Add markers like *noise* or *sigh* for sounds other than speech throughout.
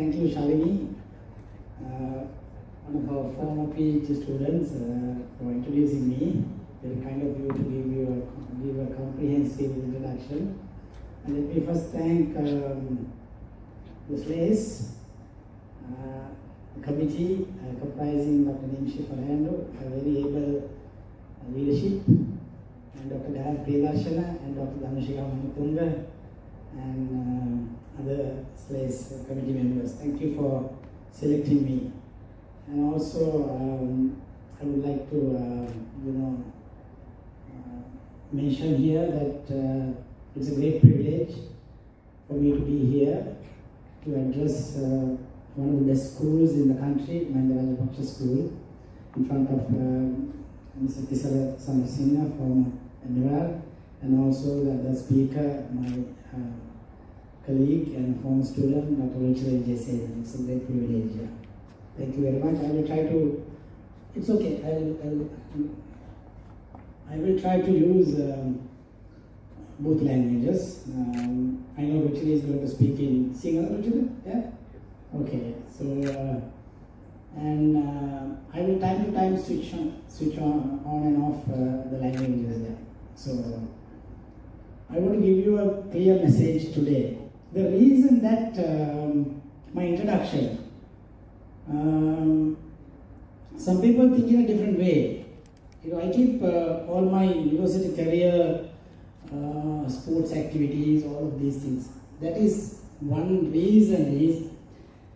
thank you, Shalini, uh, one of our former PhD students, uh, for introducing me. Very kind of you to give you a, give a comprehensive introduction. And let me first thank um, the SLAYS, uh, committee uh, comprising Dr. Nimshi Fernando, a very able uh, leadership, and Dr. Gayan Priyadarshana and Dr. Dhanushika Mamutunga, and um, other SLAYS committee members. Thank you for selecting me. And also, um, I would like to, uh, you know, uh, mention here that uh, it's a great privilege for me to be here to address uh, one of the best schools in the country, Mahinda Rajapaksa School, in front of um, Mr. Tisara Samarasinghe from Admiral, and also the, the speaker, my uh, colleague and former student, Dr. Ruchira Jayasenan. It's a great privilege. Yeah. Thank you very much. I will try to, it's okay, I will, I will, I will try to use um, both languages. Um, I know Ruchira is going to speak in Sinhala, Ruchira? Yeah? Okay, so, uh, and uh, I will time to time switch on, switch on, on and off uh, the languages there. So, I want to give you a clear message today. The reason that um, my introduction, um, some people think in a different way. You know, I keep uh, all my university career, uh, sports activities, all of these things. That is one reason is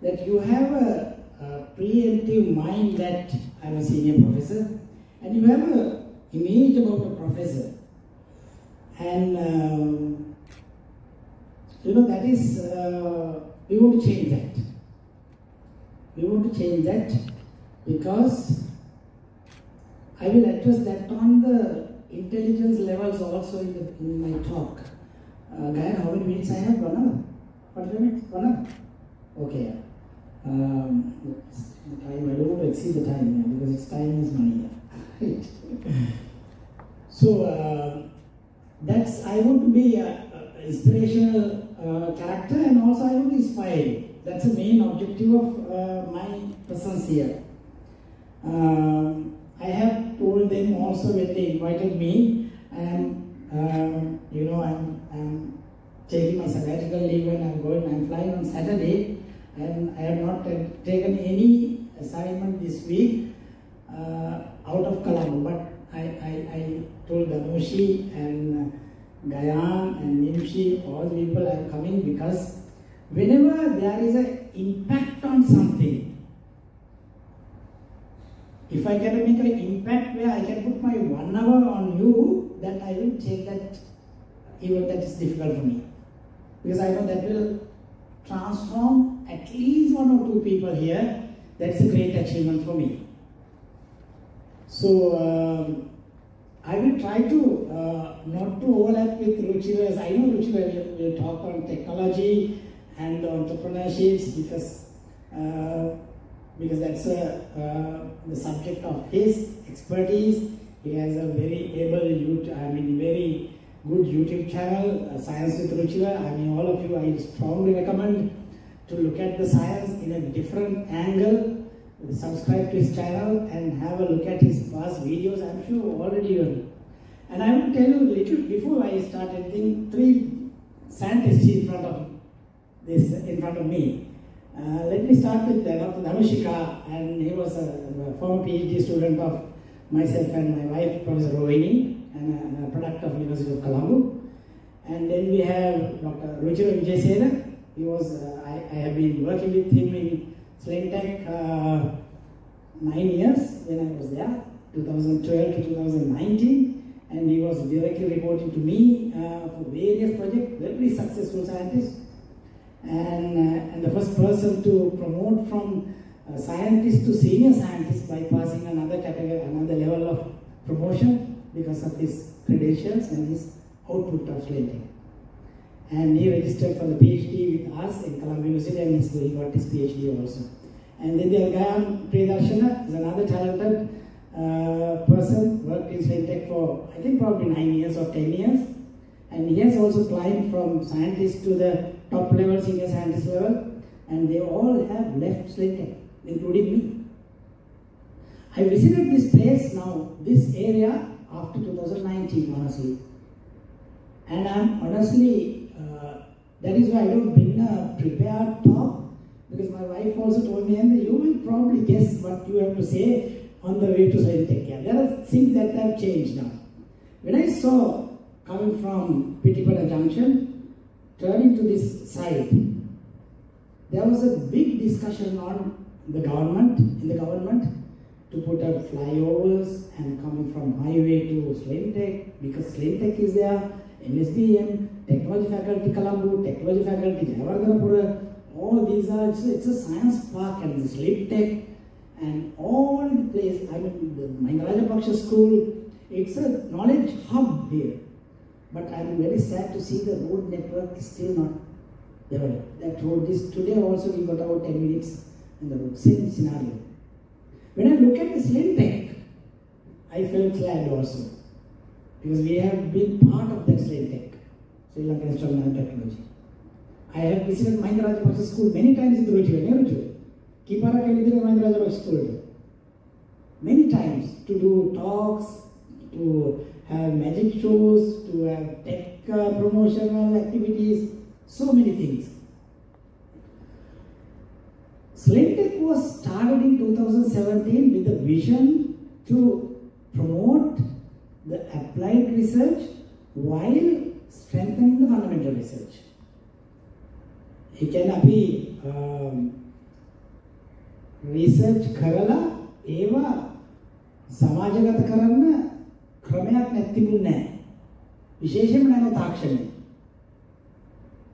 that you have a, a preemptive mind that I'm a senior professor, and you have a image about a professor, and um, you know that is uh, we want to change that. We want to change that because I will address that on the intelligence levels also in, the, in my talk. Uh, how many minutes I have? One hour? One hour? Okay. Um, time, I don't want to exceed the time yeah, because it's time is money. Yeah. *laughs* so uh, that's I want to be an inspirational uh, character and also I want to inspire. That's the main objective of uh, my presence here. Um, I have told them also when they invited me, and um, you know, I'm, taking my sabbatical leave when I'm going, I'm flying on Saturday, and I have not uh, taken any assignment this week uh, out of Colombo, but I, I, I told Dhanushi and uh, Gayan and Nimshi, all the people are coming because whenever there is an impact on something, if I can make an impact where I can put my one hour on you, that I will take that, even that is difficult for me. Because I know that will transform at least one or two people here. That's a great achievement for me. So, um, I will try to uh, not to overlap with Ruchira's. I know Ruchira will, talk on technology and entrepreneurships because uh, because that's a, uh, the subject of his expertise. He has a very able, YouTube, I mean, very good YouTube channel, uh, Science with Ruchira. I mean, all of you, I strongly recommend to look at the science in a different angle. Subscribe to his channel and have a look at his past videos. I'm sure already you. And I will tell you a little before I start anything, three scientists in front of this, in front of me. Uh, let me start with uh, Dr. Dhanushika, and he was a, a, former PhD student of myself and my wife, Professor Rohini, and a, a product of University of Colombo. And then we have Dr. Roger Ruchira Vijayasena. He was, uh, I, I, have been working with him in SLINTEC uh, nine years when I was there, 2012 to 2019. And he was directly reporting to me uh, for various projects, very successful scientist and, uh, and the first person to promote from uh, scientist to senior scientist by passing another category, another level of promotion because of his credentials and his output of slating. And he registered for the PhD with us in Colombo University and he got his PhD also. And then the Gayan Priyadarshana is another talented uh, person, worked in SLINTEC for I think probably nine years or ten years. And he has also climbed from scientist to the top level, senior scientist level. and they all have left SLINTEC, including me. I visited this place now, this area, after 2019, honestly. And I'm honestly, that is why I don't bring a prepared talk, because my wife also told me, and you will probably guess what you have to say on the way to. Yeah, there are things that have changed now. When I saw coming from Pitipana Junction, turning to this side, there was a big discussion on the government, in the government, to put up flyovers and coming from highway to SLINTEC, because SLINTEC is there, MSBM, Technology Faculty Colombo, Technology Faculty Jayewardenepura, all these are, it's, it's a science park and this SLINTEC, and all the place, I mean, the Mahinda School, it's a knowledge hub here. But I'm very sad to see the road network is still not developed. That road is today also we got about 10 minutes in the road. Same scenario. When I look at the SLINTEC, I felt glad also. Because we have been part of that SLINTEC, Sri Lanka Institute of Nanotechnology. I have visited Mahinda Rajapaksa School many times in the Ruchu, never Ruchu. Kipara Kalidira Mahindra Rajapaksa School. Many times to do talks, to have magic shows, to have tech uh, promotional activities, so many things. SLINTEC was started in 2017 with a vision to promote the applied research while strengthening the fundamental research. ඒ කියන්නේ අපි research කරලා ඒවා සමාජගත කරන්න ක්‍රමයක් නැතිබුණ නැහැ. විශේෂයෙන්ම නැනෝ තාක්ෂණය.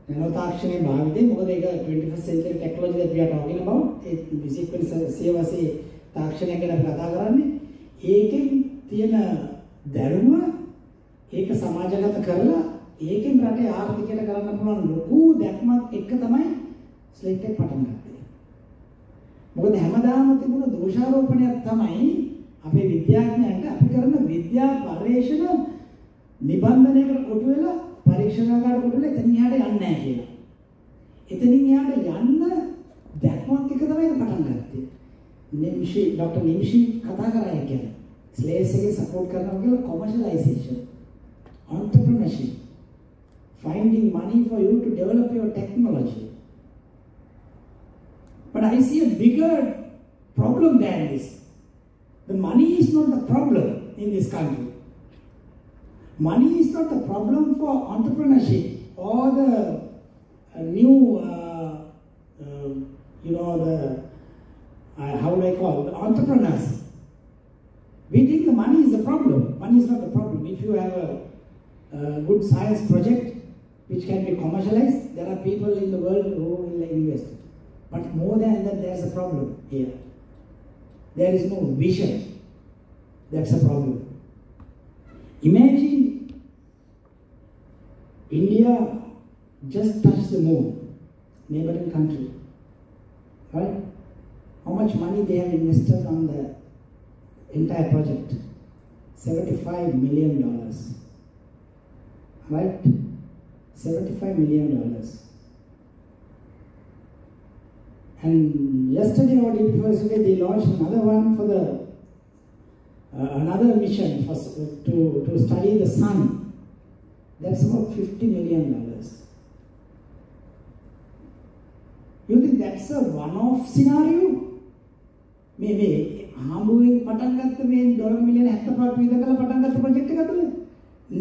නැනෝ තාක්ෂණයේ භාවිතය මොකද ඒක 21st century technology that we are talking about ඒ 21 සියවසේ තාක්ෂණය ගැන අපි කතා කරන්නේ. ඒකෙන් තියෙන දැනුම ඒක සමාජගත කරලා ඒකෙන් රටේ ආර්ථිකයට කරන්න පුළුවන් ලොකු දැක්මක් එක තමයි ස්ලෙට් එක පටන් ගත්තේ. මොකද හැමදාම තිබුණ දෝෂාරෝපණයක් තමයි අපේ විද්‍යාඥයන්ට අපි කරන විද්‍යා පර්යේෂණ නිබන්ධනයකට කොටු වෙලා පරීක්ෂණාගාරයට කොටු වෙලා එතනින් එහාට යන්නේ නැහැ කියලා. එතනින් එහාට යන්න දැක්මක් එක තමයි පටන් ගත්තේ. නිම්ෂි ડોક્ટર නිම්ෂි කතා කරා ඒ කියන්නේ. slaves के support करना हो commercialization, entrepreneurship, finding money for you to develop your technology. But I see a bigger problem than this. The money is not the problem in this country. Money is not the problem for entrepreneurship or the uh, new, uh, uh, you know, the, uh, how do I call it, entrepreneurs. We think the money is the problem. Money is not the problem. If you have a, a good science project which can be commercialized, there are people in the world who will invest. But more than that, there's a problem here. There is no vision. That's a problem. Imagine India just touched the moon, neighboring country. Right? How much money they have invested on the entire project? $75 million. Right? $75 million. And yesterday or day before they launched another one for the uh, another mission for, to, to study the sun. That's about $50 million. You think that's a one-off scenario? මේ හාමුවෙන් පටන් ගත්ත මේ dollar මිලියන 75ක් විතර කරලා පටන් ගත්ත project එකක් තුල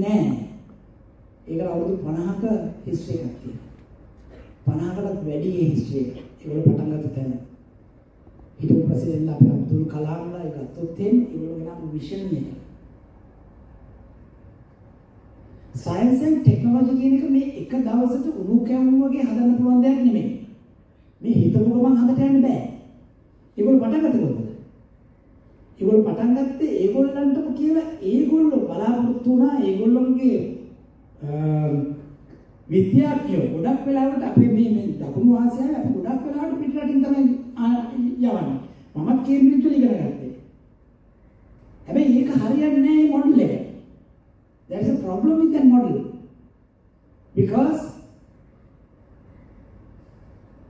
නෑ. ඒකට අවුරුදු 50ක හිස්ටරි එකක් තියෙනවා. 50කටත් වැඩි හිස්ටරි එකක්. ඒගොල්ලෝ පටන් ගත්ත තැන. හිටපු ප්‍රෙසිඩන්ට් අපේ අබ්දුල් කලාම්ලා ඒක ගත්තොත් එහෙම ඒගොල්ලෝ ගෙනාපු විෂන් එක. සයන්ස් ඇන්ඩ් ටෙක්නොලොජි කියන එක මේ එක දවසට උණු කැවුම් වගේ හදන්න පුළුවන් දෙයක් නෙමෙයි. මේ හිතපු ගමන් හදට යන්න බෑ. ඒගොල්ලෝ පටන් ගත්තේ කොහොමද? ඒගොල්ලෝ පටන් ගත්තේ ඒගොල්ලන්ටම කියලා ඒගොල්ලෝ බලාපොරොත්තු වුණා ඒගොල්ලොන්ගේ විද්‍යාඥයෝ ගොඩක් වෙලාවට අපි මේ මේ දකුණු ආසියාවේ අපි ගොඩක් වෙලාවට පිටරටින් තමයි යවන්නේ. මමත් කේම්බ්‍රිජ් වල ඉගෙන ගත්තේ. හැබැයි ඒක හරියන්නේ නැහැ මේ මොඩල් එක. There is a problem with that model. Because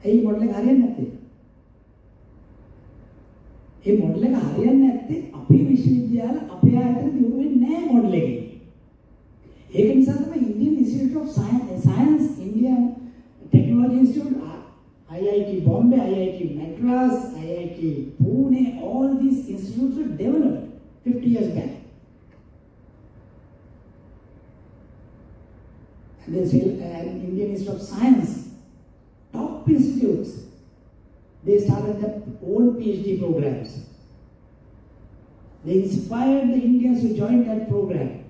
ඇයි මොඩල් එක හරියන්නේ නැත්තේ? ඒ මොඩල් එක හරියන්නේ නැත්තේ අපේ විශ්වවිද්‍යාල අපේ ආයතන දියුණු වෙන්නේ නැහැ මොඩල් එකේ. ඒක නිසා තමයි Indian Institute of Science, Science Indian Technology Institute, IIT Bombay, IIT Madras, IIT Pune, all these institutes were developed 50 years back. And there's an Indian Institute of Science, top institutes. They started their own PhD programs. They inspired the Indians to join that program.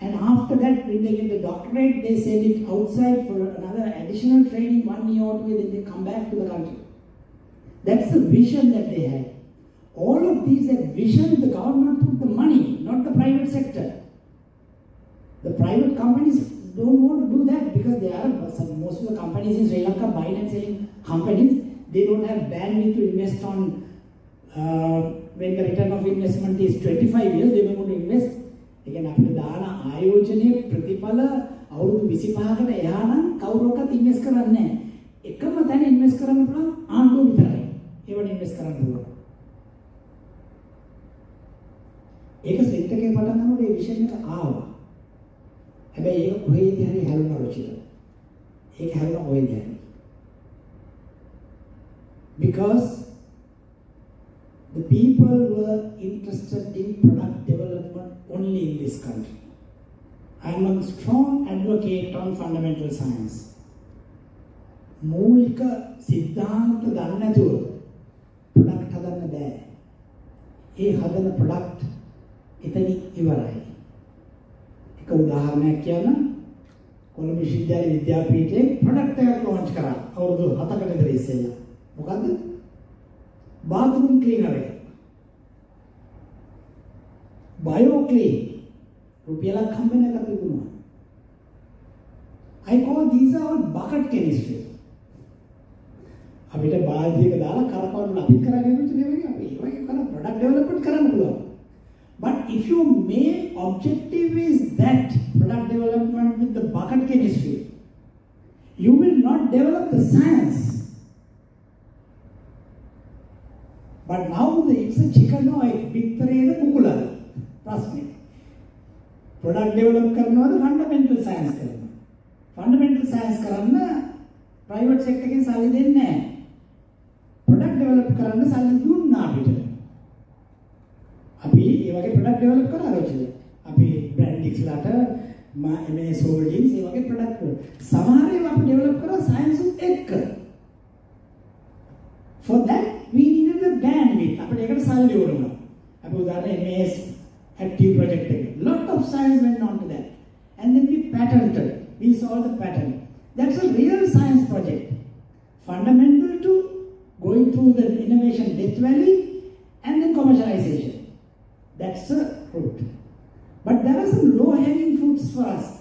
And after that, when they get the doctorate, they send it outside for another additional training, one year or two, and then they come back to the country. That's the vision that they had. All of these, that vision, the government put the money, not the private sector. The private companies don't want to do that because they are, most of the companies in Sri Lanka, buying and selling companies, they don't have bandwidth to invest on, uh, when the return of investment is 25 years, they don't want to invest ඒ කියන්නේ අපිට දාන ආයෝජනයේ ප්‍රතිඵල අවුරුදු 25කට එහා නම් කවුරක්වත් invest කරන්නේ නැහැ. එකම තැන ඉන්වෙස්ට් කරන්න පුළුවන් ආණ්ඩුව විතරයි. ඒවට ඉන්වෙස්ට් කරන්න පුළුවන්. ඒක සෙට් එකේ පටන් ගන්නකොට මේ විෂන් එක ආවා. හැබැයි ඒක කොහේද හරි හැලුණා රුචිල. ඒක හැලුණා කොහේද හරි. Because the people were interested in product development only in this country. I am a strong advocate on fundamental science. මූලික සිද්ධාන්ත දන්නේ නැතුව ප්‍රොඩක්ට් හදන්න බෑ. ඒ හදන ප්‍රොඩක්ට් එතන ඉවරයි. එක උදාහරණයක් කියන්න කොළඹ විශ්වවිද්‍යාල විද්‍යාපීඨයේ ප්‍රොඩක්ට් එකක් ලොන්ච් කරා අවුරුදු 7කට විතර ඉස්සෙල්ලා. මොකද්ද? Bathroom cleaner එක. BioClean රුපියලක් හම්බෙන එකක් තිබුණා. I call these are all bucket chemistry. අපිට බාල්දියක දාලා කරකවන්න අපි කරන්නේ නෙමෙයි අපි ඒ වගේ කරන product development කරන්න පුළුවන්. But if your main objective is that product development with the bucket chemistry, you will not develop the science. But now it's a chicken or egg. පිටරේද කුකුලද? ප්‍රශ්නේ. product develop කරනවද fundamental science කරනවද? fundamental science කරන්න private sector එකෙන් සල්ලි දෙන්නේ නැහැ. product develop කරන්න සල්ලි දුන්නා අපිට. අපි ඒ වගේ product develop කරා රෝචිද? අපි brandix ලට MS holdings ඒ වගේ product සමහර ඒවා අපි develop කරා science එක්ක. seven year old. I was active project. A Lot of science went on to that. And then we patented. We saw the pattern. That's a real science project. Fundamental to going through the innovation death and the commercialization. That's a fruit. But there are some low hanging fruits for us.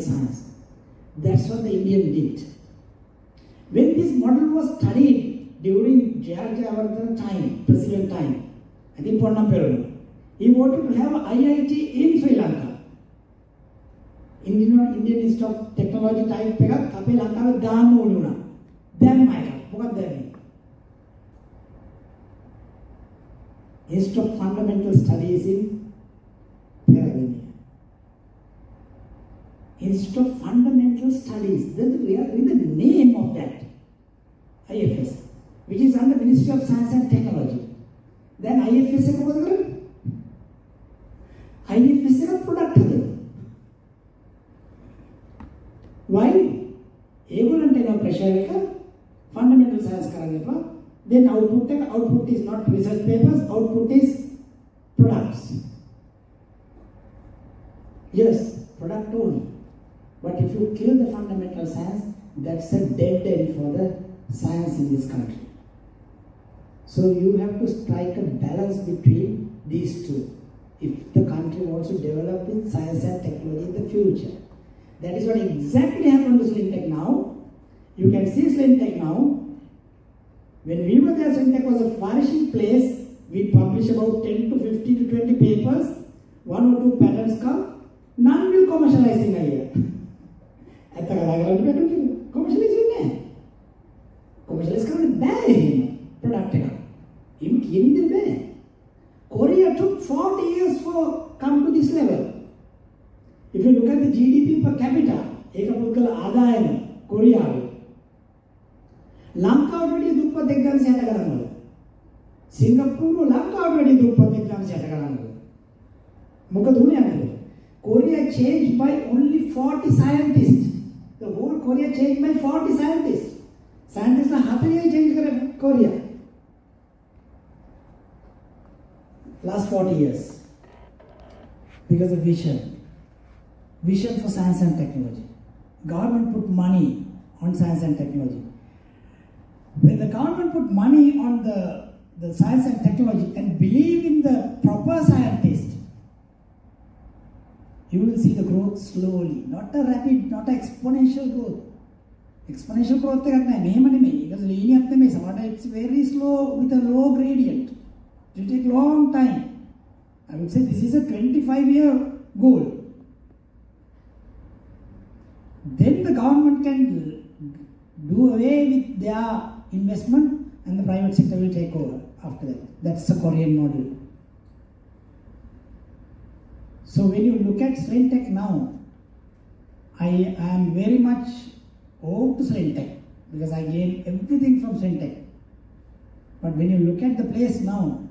political science. That's what the Indian did. When this model was studied during J.R. Jayewardene time, president time, I think Ponnamperuma, he wanted to have IIT in Sri Lanka. Indian, Indian Institute of Technology time pega kape Lanka में दान हो लियो My दान मायका, बहुत दान है. Institute of Fundamental Studies in Institute of Fundamental Studies, that's the, the name of that, IFS, which is under Ministry of Science and Technology. Then IFS එක මොකද කරන්නේ? IFS එක product හදනවා. Why? ඒගොල්ලන්ට එන pressure එක fundamental science කරන්න එපා. Then output එක output is not research papers, output is products. Yes, product only. But if you kill the fundamental science, that's a dead end for the science in this country. So you have to strike a balance between these two. If the country wants to develop in science and technology in the future. That is what exactly happened to SLINTEC now. You can see SLINTEC now. When we were there, SLINTEC was a flourishing place. We publish about 10 to 15 to 20 papers. One or two patents come. ඇත්ත කතා කරන්න බැහැ commercialise වෙන්නේ නැහැ. Commercialise කරන්න බෑ එහෙම product එක. එහෙම කියන විදිහට බෑ. Korea took 40 years for come to this level. If you look at the GDP per capita, ඒක පුද්ගල ආදායම කොරියාවේ ලංකාවට වැඩිය දුප්පත් 160 ගණන් වල. සිංගප්පූරුව ලංකාවට වැඩිය දුප්පත් 160 ගණන් වල. මොකද උනේ අන්තිමට? Korea changed by only 40 scientists. Korea changed by 40 scientists. Scientists are happily change kare Korea. Last 40 years. Because of vision. Vision for science and technology. Government put money on science and technology. When the government put money on the, the science and technology and believe in the proper scientist, you will see the growth slowly, not a rapid, not an exponential growth exponential growth එකක් නෑ මෙහෙම නෙමෙයි ඒක it's very slow with a low gradient. It will take long time. I would say this is a 25 year goal. Then the government can do away with their investment and the private sector will take over after that. That's the korean model. So when you look at SLINTEC now i am very much owed to SLINTEC because I gain everything from SLINTEC. But when you look at the place now,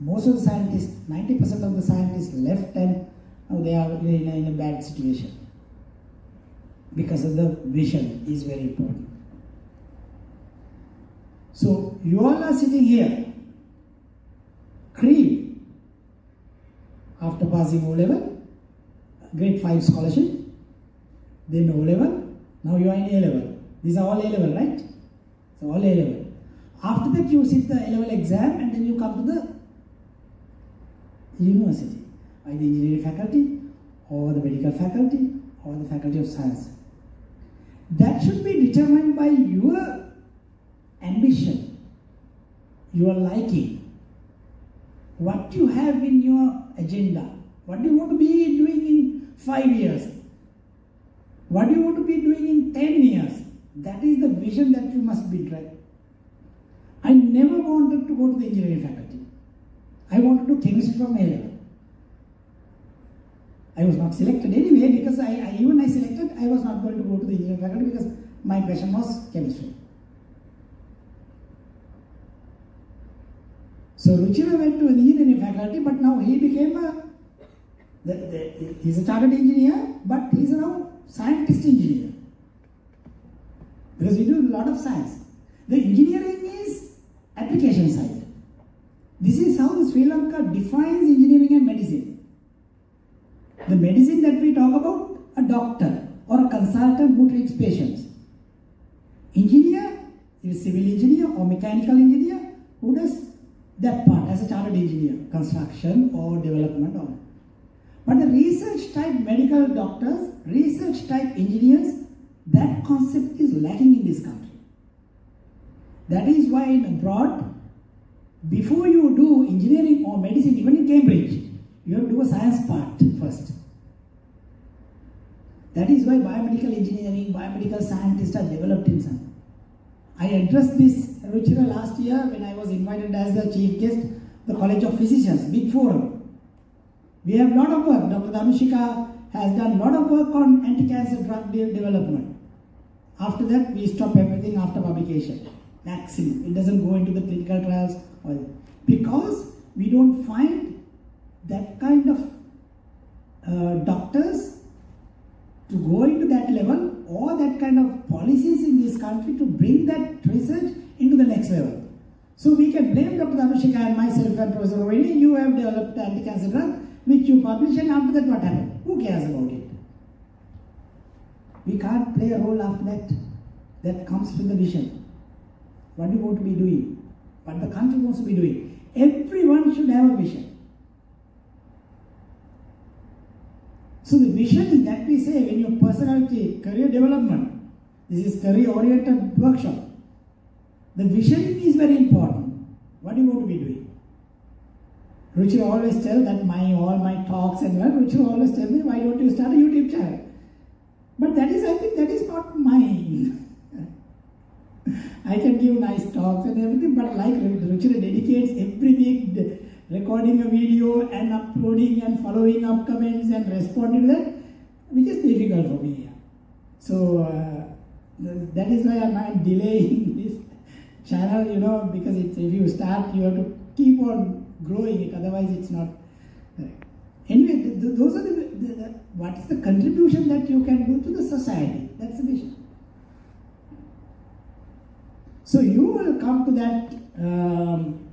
most of the scientists, 90% of the scientists left and now they are in a, in a bad situation. Because of the vision is very important. So you all are sitting here, cream, after passing O level, grade 5 scholarship, then O level, now you are in A level. These are all A level, right? So all A level. After that you sit the A level exam and then you come to the university, either the engineering faculty or the medical faculty or the faculty of science. That should be determined by your ambition, your liking, what you have in your agenda, what you want to be doing in five years, what do you want to be doing in 10 years. That is the vision that you must be driving. I never wanted to go to the engineering faculty. I wanted to do chemistry from A level. I was not selected anyway because I, I, even I selected, I was not going to go to the engineering faculty because my passion was chemistry. So Ruchira went to the engineering faculty, but now he became a, the, the, he's a chartered engineer, but he's now scientist engineer. Because we do a lot of science. The engineering is application side. This is how Sri Lanka defines engineering and medicine. The medicine that we talk about, a doctor or a consultant who treats patients. Engineer is civil engineer or mechanical engineer who does that part as a chartered engineer, construction or development or. But the research type medical doctors, research type engineers, that concept is lacking in this country. That is why in abroad, before you do engineering or medicine, even in Cambridge, you have to do a science part first. That is why biomedical engineering, biomedical scientists are developed in some. I addressed this Ruchira last year when I was invited as the chief guest, the College of Physicians, big forum. We have a lot of work. Dr. Dhanushika has done a lot of work on anti-cancer drug development. After that, we stop everything after publication. Maximum. It doesn't go into the clinical trials. Or, because we don't find that kind of uh, doctors to go into that level or that kind of policies in this country to bring that research into the next level. So we can blame Dr. Dhanushika and myself and Professor Rohini, you have developed anti-cancer drug which you publish and after that what happened? Who cares about it? We can't play a role after that. That comes with the vision. What you want to be doing? What the country wants to be doing. Everyone should have a vision. So the vision is that we say when your personality, career development, This is career-oriented workshop. The vision is very important. What do you want to be doing? Ruchi always tell that my all my talks and well, Ruchi always tell me, why don't you start a YouTube channel? But that is, I think, that is not mine. *laughs* I can give nice talks and everything, but like Ruchira dedicates every week recording a video and uploading and following up comments and responding to that, which is difficult for me. So uh, that is why I'm delaying *laughs* this channel, you know, because if you start, you have to keep on growing it, otherwise it's not. Anyway, those are the, the, the, what is the contribution that you can do to the society? That's the vision. So you will come to that um,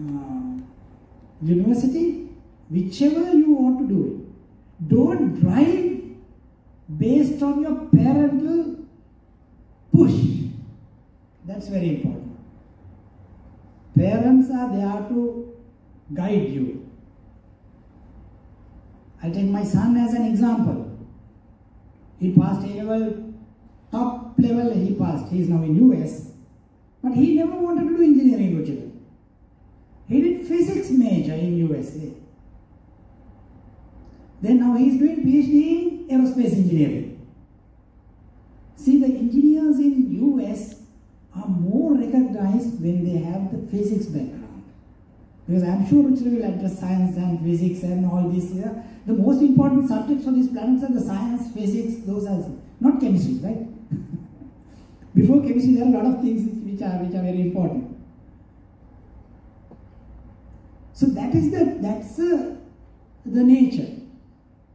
uh, university, whichever you want to do it. Don't drive based on your parental push. That's very important. Parents are there to guide you. I'll take my son as an example. He passed A level, top level he passed. He is now in US. But he never wanted to do engineering originally. He did physics major in USA. Then now he is doing PhD in aerospace engineering. See, the engineers in US are more recognized when they have the physics background. Because I'm sure Ruchira will address science and physics and all this. Yeah? The most important subjects on these planets are the science, physics, those are not chemistry, right? *laughs* Before chemistry, there are a lot of things which are which are very important. So that is the that's uh, the nature.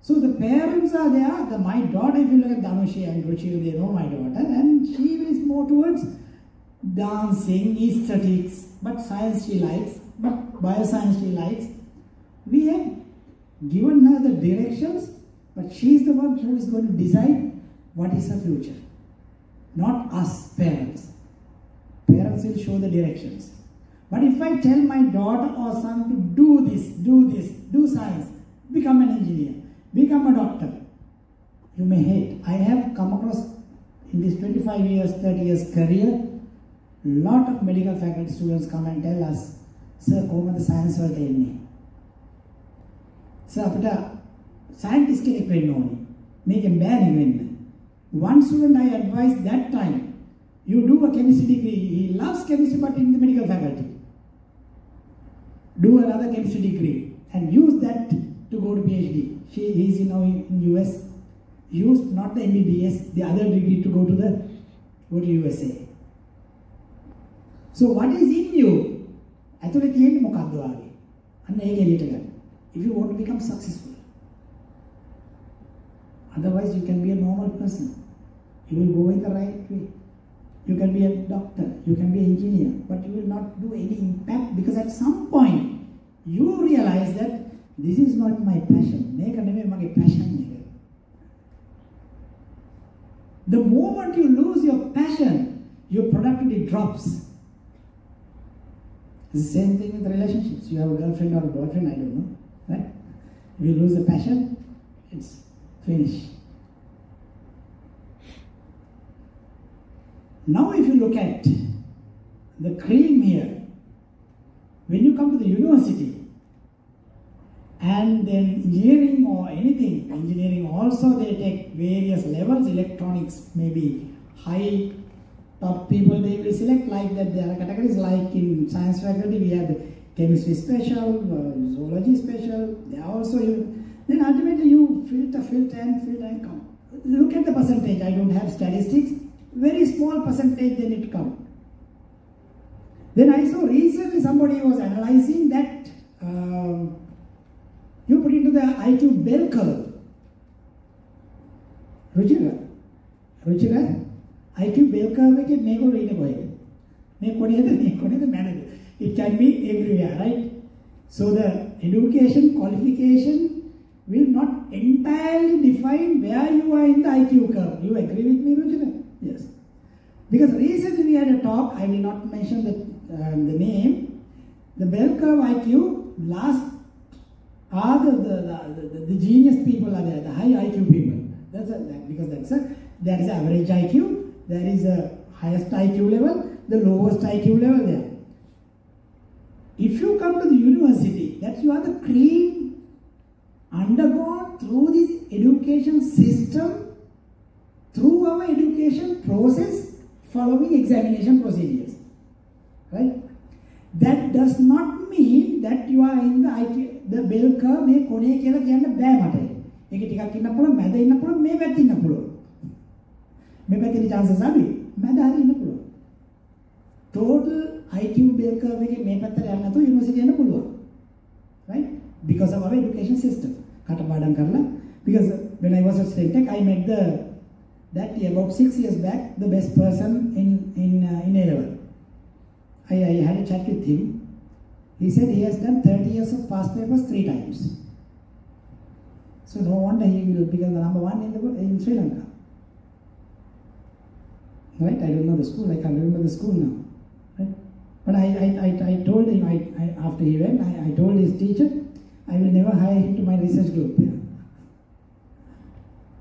So the parents are there. The my daughter, if you look at Dhanushi and Ruchi, they know my daughter, and she is more towards dancing, aesthetics, but science she likes, bioscience she likes. We have given her the directions, but she is the one who is going to decide what is her future, not us parents. Parents will show the directions. But if I tell my daughter or son to do this, do this, do science, become an engineer, become a doctor, you may hate. I have come across in this 25 years, 30 years career, lot of medical faculty students come and tell us, sir, කොහොමද science වලට එන්නේ? Sir අපිට scientist කෙනෙක් වෙන්න ඕනේ. මේකෙන් බෑනේ වෙන්න. One student I advised that time you do a chemistry degree. He loves chemistry, but in the medical faculty. Do another chemistry degree and use that to go to PhD. She, he's you know in US. Used not the MBBS, the other degree to go to the go to USA. So what is in you? ඇතුලේ තියෙන්නේ මොකක්ද වාගේ? අන්න ඒක එළියට ගන්න. If you want to become successful. Otherwise you can be a normal person. You will go in the right way. You can be a doctor, you can be an engineer, but you will not do any impact because at some point you realize that this is not my passion. passion The moment you lose your passion, your productivity drops. The same thing with relationships. You have a girlfriend or a boyfriend, I don't know. Right? If you lose the passion, it's finished. Now if you look at the cream here, when you come to the university, and then engineering or anything, engineering also they take various levels, electronics maybe high top people they will select like that. There are categories like in science faculty we have chemistry special, uh, zoology special. They are also you. Then ultimately you filter, filter and filter and come. Look at the percentage. I don't have statistics. Very small percentage then it come. Then I saw recently somebody was analyzing that uh, you put into the IQ bell curve. Ruchira. Ruchira. IQ Belkaveke meko readable. Make whatever manager. It can be everywhere, right? So the education qualification will not entirely define where you are in the IQ curve. You agree with me, Rujana? Yes. Because recently we had a talk, I will not mention the, uh, the name. The bell curve IQ last are the, the, the, the, genius people are there, the high IQ people. That's a, that, because that's a, that's average IQ there is a highest IQ level, the lowest IQ level there. If you come to the university, that you are the cream undergone through this education system, through our education process, following examination procedures. Right? That does not mean that you are in the IQ, the bell curve මේ කොනේ කියලා කියන්න බෑ මට. ඒක ටිකක් ඉන්න පුළුවන්, මැද ඉන්න පුළුවන්, මේ පැත්තේ ඉන්න පුළුවන්. මේ පැත්තේ chances අඩුයි. මැද හරි ඉන්න පුළුවන්. total IQ bell curve එකේ මේ පැත්තට යන්න නැතුව යුනිවර්සිටි යන්න පුළුවන්. Right? Because of our education system. කටපාඩම් කරලා because when I was at Stentec I met the that year about 6 years back the best person in in uh, in A level. I, I had a chat with him. He said he has done 30 years of past papers three times. So no wonder he will become the number one in the in Sri Lanka. Right? I don't know the school. I can't remember the school now. Right? But I, I, I, I told him I, I, after he went, I, I told his teacher, I will never hire him to my research group. Yeah.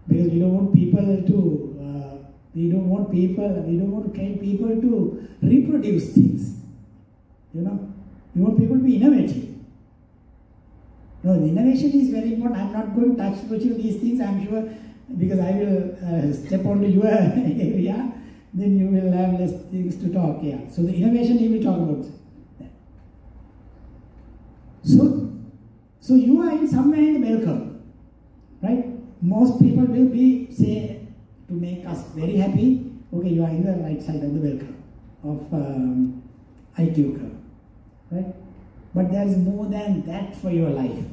Because we don't want people to, uh, we don't want people, we don't want to train people to reproduce things. You know, we want people to be innovative. No, the innovation is very important. I'm not going to touch much of these things, I'm sure, because I will uh, step onto your *laughs* area, then you will have less things to talk. Yeah. So the innovation he will talk about. So, so you are in somewhere in the bell curve, right? Most people will be say to make us very happy. Okay, you are in the right side of the bell curve of um, IQ curve, right? But there is more than that for your life.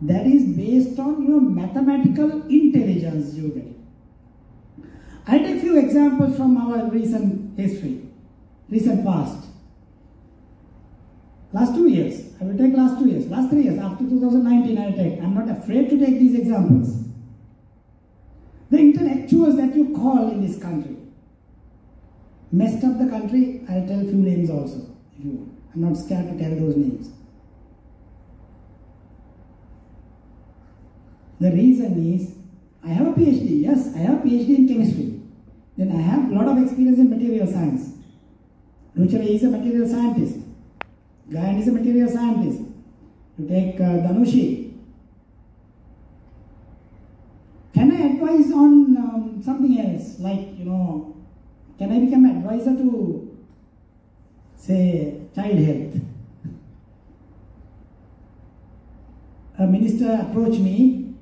That is based on your mathematical intelligence you get. I'll take few examples from our recent history, recent past. Last two years, I will take last two years, last three years, after 2019 I take. I'm not afraid to take these examples. The intellectuals that you call in this country messed up the country, I'll tell few names also, if you want. I'm not scared to tell those names. The reason is, I have a PhD, yes, I have a PhD in chemistry. Then I have a lot of experience in material science. Ruchira is a material scientist. Gayan is a material scientist. You take uh, Danushi. Can I advise on um, something else? Like, you know, can I become advisor to, say, child health? A minister approached me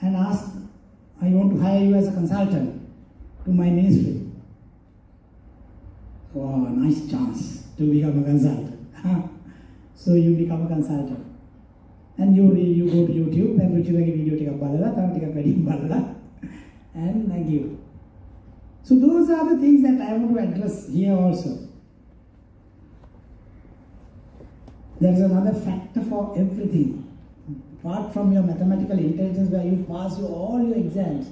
and asked, I want to hire you as a consultant to my ministry. Wow, nice chance to become a consultant. *laughs* so you become a consultant. And you, you go to YouTube and රුචිරගේ video ටිකක් බලලා තව ටිකක් වැඩියෙන් බලලා and I give. So those are the things that I want to address here also. There is another factor for everything. Apart from your mathematical intelligence where you pass your, all your exams,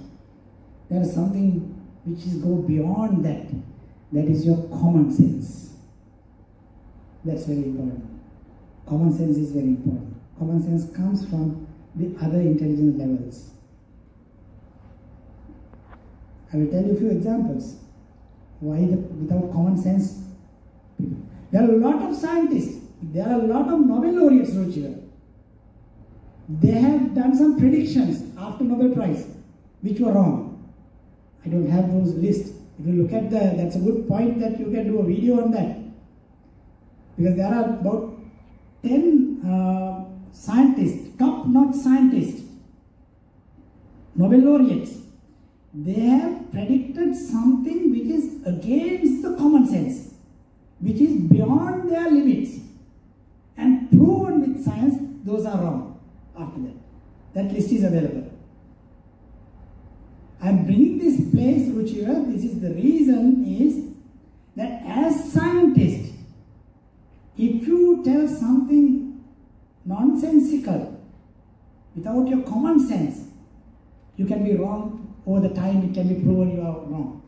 there is something which is go beyond that. That is your common sense. That's very important. Common sense is very important. Common sense comes from the other intelligence levels. I will tell you a few examples. Why the, without common sense? There are a lot of scientists. There are a lot of Nobel laureates, Ruchira. They have done some predictions after Nobel Prize, which were wrong. I don't have those lists. If you look at the, that's a good point that you can do a video on that. Because there are about 10 uh, scientists, top-notch scientists, Nobel laureates. They have predicted something which is against the common sense, which is beyond their limits, and proven with science those are wrong after that. That list is available. I am bringing this place, Ruchira, this is the reason is that as scientists, if you tell something nonsensical without your common sense, you can be wrong over the time, it can be proven you are wrong.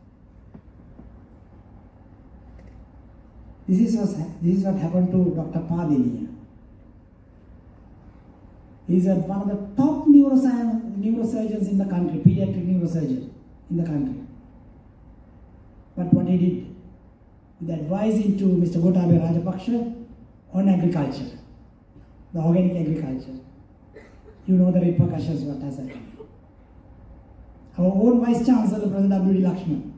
This is what, this is what happened to Dr. Padini. He is a, one of the top neurosurgeons in the country, pediatric neurosurgeon in the country. But what he did, with advising to Mr. Gotabaya Rajapaksa on agriculture, the organic agriculture, you know the repercussions what has happened. Our own Vice Chancellor, President W.D. Lakshman,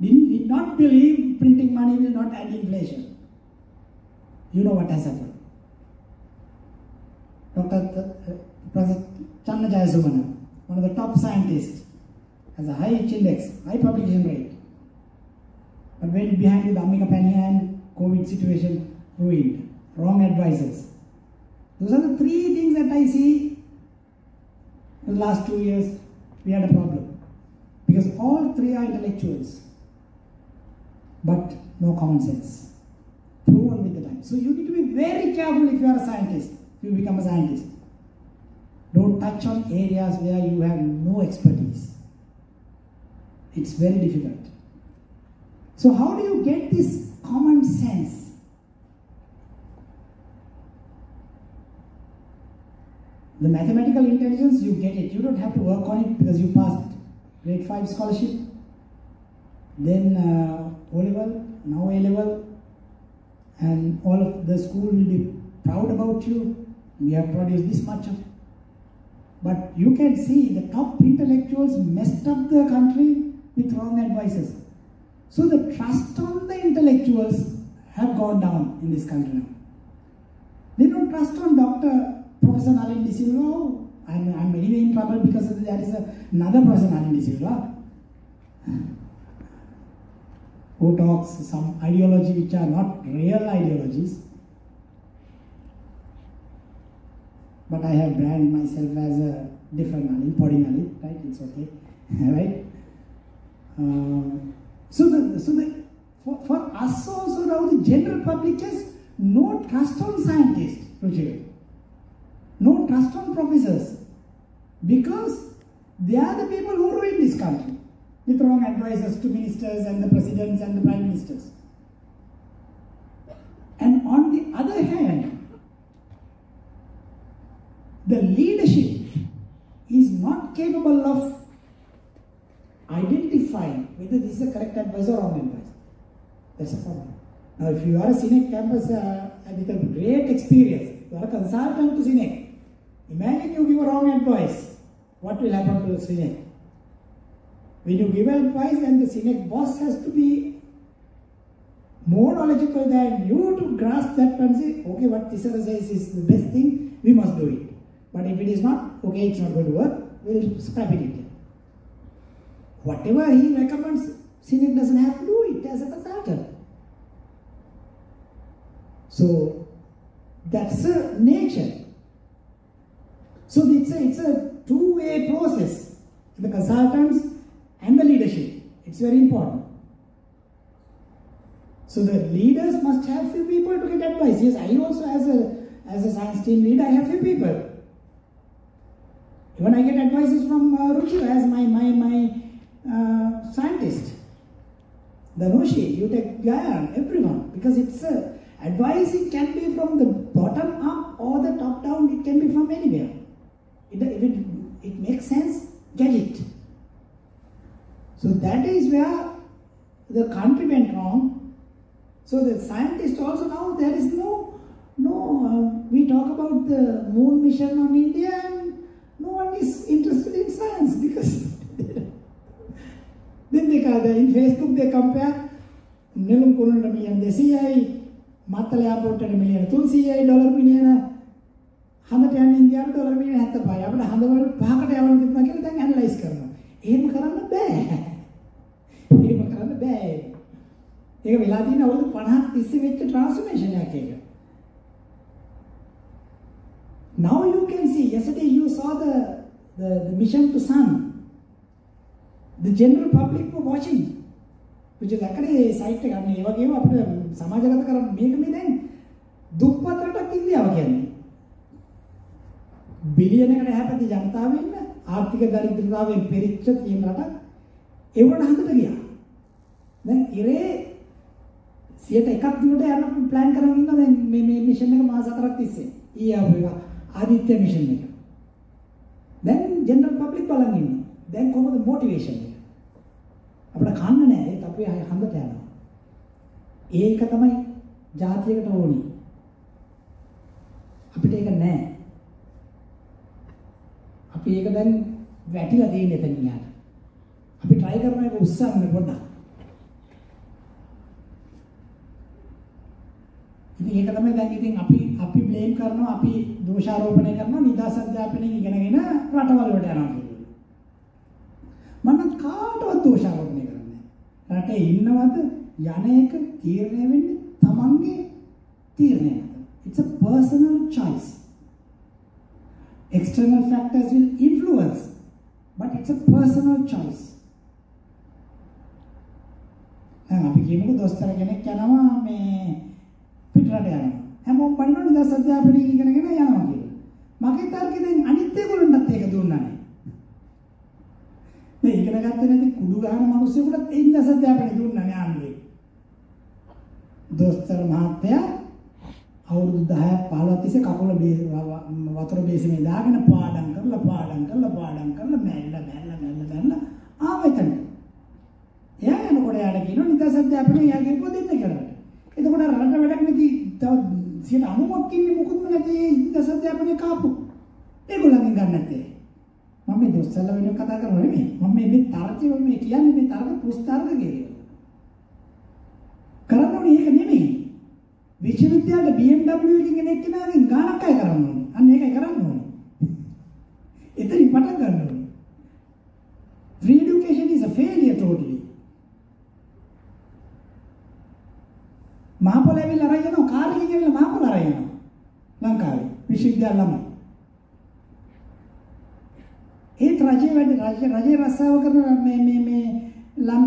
did not believe printing money will not add inflation. You know what has happened. Dr. Professor One of the top scientists, has a high index, high publication rate. But went behind with Ammika Paniyan, COVID situation ruined, wrong advisors. Those are the three things that I see in the last two years we had a problem. Because all three are intellectuals, but no common sense. Proven with the time. So you need to be very careful if you are a scientist, if you become a scientist. Don't touch on areas where you have no expertise. It's very difficult. So, how do you get this common sense? The mathematical intelligence, you get it. You don't have to work on it because you passed grade 5 scholarship, then uh, O level, now A level, and all of the school will be proud about you. We have produced this much of But you can see the top intellectuals messed up the country with wrong advices. So the trust on the intellectuals have gone down in this country now. They don't trust on Dr. Professor Nalin De Silva. Oh, I'm, I'm anyway in trouble because there is another person, Nalin De Silva, who talks some ideology which are not real ideologies. But I have branded myself as a different Nalin, Podi Nalin, right? It's okay, *laughs* right? Uh, so the, so the, for, for us also now the general public has no trust on scientists, Ruchira. No trust on professors. Because they are the people who ruin this country with wrong advices to ministers and the presidents and the prime ministers. And on the other hand, the leadership is not capable of identifying whether this is a correct advice or wrong advice. That's a problem. Now, if you are a CINEC campus uh, with a great experience, you are a consultant to CINEC, imagine you give a wrong advice. What will happen to the CINEC? When you give advice and the CINEC boss has to be more knowledgeable than you to grasp that and say, okay, what this says is the best thing, we must do it. But if it is not, okay, it's not going to work, we'll scrap it. Whatever he recommends, CINEC doesn't have to do it as a consultant. So that's a nature. So it's a, it's a two-way process. The consultants and the leadership. It's very important. So the leaders must have few people to get advice. Yes, I also as a as a science team leader, I have few people. Even I get advices from uh, Ruchira as my my my uh, scientist. The Noshi, you take Gayan, everyone, because it's uh, advice. It can be from the bottom up or the top down. It can be from anywhere. It, if it it makes sense, get it. So that is where the country went wrong. So the scientists also now there is no no. Uh, we talk about the moon mission on India is interested in science because *laughs* then they in Facebook they compare නෙළුම් කුරුල්ලට million 200යි Mattala airport එකට million 300යි dollar මිලියන හඳට යන ඉන්දියාවට dollar මිලියන 75යි අපිට හඳවල පහකට යවන්න තිබුණා කියලා දැන් ඇනලයිස් කරනවා. එහෙම කරන්න බෑ. එහෙම කරන්න බෑ. ඒක වෙලා තියෙන අවුරුදු 50ක් තිස්සේ වෙච්ච ට්‍රාන්ස්ෆර්මේෂන් එකක් ඒක. Now you can see, yesterday you saw the, the, the mission to sun. The general public were watching. විජ දැකනේ සයිට් එක ගන්න ඒ වගේම අපිට සමාජගත කරන්න මේක මේ දැන් දුප්පත් රටක් ඉන්දියාව කියන්නේ. බිලියනකට හැපති ජනතාව ඉන්න ආර්ථික දරිද්‍රතාවයෙන් පෙරිච්ච තියෙන රටක් ඒවට හඳට ගියා. දැන් ඉරේ 101ක් දිනට යන්න ප්ලෑන් කරගෙන ඉන්නවා දැන් මේ මේ මිෂන් එක මාස 4ක් තිස්සේ. ඊයව එක ආදිත්‍ය මිෂන් එක. දැන් ජෙනරල් පබ්ලික් බලන් ඉන්නවා. දැන් කොහොමද මොටිවේෂන් එක? අපිට කන්න නෑ ඒත් අපි හඳට යනවා. ඒක තමයි ජාතියකට ඕනි. අපිට ඒක නෑ. අපි ඒක දැන් වැටිලා තියෙන එතනින් යාට. අපි try කරන එක උස්සන්න පොඩ්ඩක්. ඉතින් ඒක තමයි දැන් ඉතින් අපි අපි බ්ලේම් කරනවා අපි දෝෂාරෝපණය කරනවා නිදාස් අධ්‍යාපනයෙන් ඉගෙනගෙන රටවල් වලට යනවා කියලා. මම කාටවත් දෝෂාරෝපණය කරන්නේ නැහැ. රටේ ඉන්නවද යන එක තීරණය වෙන්නේ තමන්ගේ තීරණය මත. It's a personal choice. External factors will influence, but it's a personal choice. දැන් අපි කියමුකෝ දොස්තර කෙනෙක් යනවා මේ පිටරට යනවා. හැමෝම බලනවා නිදහස් අධ්‍යාපනය ඉගෙනගෙන යනවා කියලා. මගේ තර්කය දැන් අනිත් ඒගොල්ලන්ටත් ඒක දුන්නානේ. මේ ඉගෙන ගත්තේ නැති කුඩු ගහන මිනිස්සුන්ටත් ඒ නිදහස් අධ්‍යාපනය දුන්නානේ ආන්නේ. දොස්තර මහත්තයා අවුරුදු 10ක් 15ක් තිස්සේ කකුල වතුර බේසිනේ දාගෙන පාඩම් කරලා පාඩම් කරලා පාඩම් කරලා මැල්ල මැල්ල මැල්ල මැල්ල ආවෙතන. එයා යනකොට යාට කියනවා නිදහස් අධ්‍යාපනය යාගේ පොදෙන්න කියලා. එතකොට රට වැඩක් නැති තව 90ක් ඉන්නේ මොකුත්ම නැති නිදහස් අධ්‍යාපනය කාපු. ඒගොල්ලන්ගෙන් ගන්න නැත්තේ. මම මේ දොස්සල්ල වෙන කතා කරන්නේ නෙමෙයි. මම මේ තර්කය මේ කියන්නේ මේ තර්ක පුස්තර්ක කියලා. කරන්න ඕනේ ඒක නෙමෙයි. විශ්වවිද්‍යාලේ BMW එකකින් එන එක්කෙනාගෙන් ගානක් අය කරන්න ඕනේ. අන්න ඒකයි කරන්න ඕනේ. එතනින් පටන් ගන්න ඕනේ. Free education is a failure totally. මහපොළ ඇවිල්ලා අරන් යනවා කාර් එකකින් ඇවිල්ලා මහපොළ අරන් යනවා. ලංකාවේ විශ්වවිද්‍යාල ළමයි. ඒත් රජයේ වැඩ රජයේ රජයේ රස්සාව කරන මේ මේ මේ ළම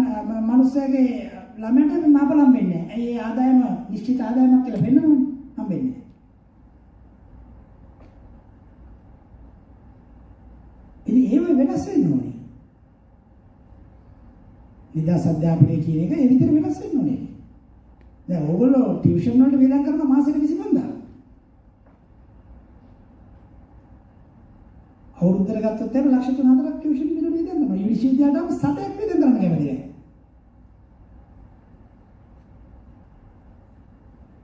මිනිස්සුගේ ළමයට මහපොළ හම්බෙන්නේ නැහැ. ඒ ආදායම නිශ්චිත ආදායමක් කියලා පෙන්නනවනේ. හම්බෙන්නේ නැහැ. ඉතින් ඒව වෙනස් වෙන්න ඕනේ. නිදහස් අධ්‍යාපනය කියන එක ඒ විදිහට වෙනස් වෙන්න ඕනේ. දැන් ඕගොල්ලෝ ටියුෂන් වලට වේදම් කරන මාසෙට 25000. අවුරුද්දට ගත්තොත් එහෙම ලක්ෂ 3-4ක් ටියුෂන් බිල් වේදම් කරනවා. විශ්වවිද්‍යාලයට 7ක් වේදම් කරන්න කැමති නැහැ.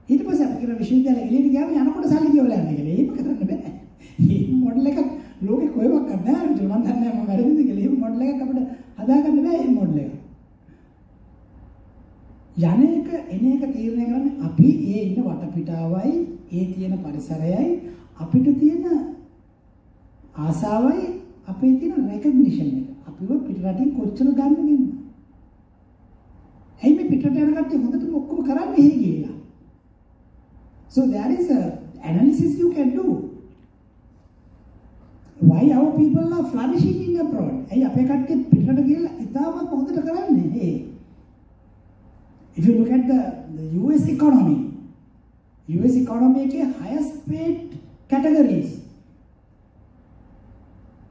ඊට පස්සේ අපි කියන විශ්වවිද්‍යාලය එළියට ගියාම යනකොට සල්ලි කියවලා යන්න කියලා. එහෙම කරන්න බෑ. මේ මොඩල් එක ලෝකේ කොහෙවත් නැහැ නේද? මම දන්නේ නැහැ මම වැරදිද කියලා. එහෙම මොඩල් එකක් අපිට හදාගන්න බෑ මේ මොඩල් එක. යන එක එන එක තීරණය කරන්නේ අපි ඒ ඉන්න වටපිටාවයි ඒ තියෙන පරිසරයයි අපිට තියෙන ආසාවයි අපේ තියෙන රෙකග්නිෂන් එක. අපිව පිටරටින් කොච්චර ගන්නගෙන්ද? ඇයි මේ පිටරට යන කට්ටිය හොඳටම ඔක්කොම කරන්නේ එහෙ කියලා. So there is a analysis you can do. Why our people are flourishing in abroad? ඇයි අපේ කට්ටිය පිටරට ගිහලා ඉතාමත් හොඳට කරන්නේ? ඒ If you look at the, the US economy, US economy के highest paid categories.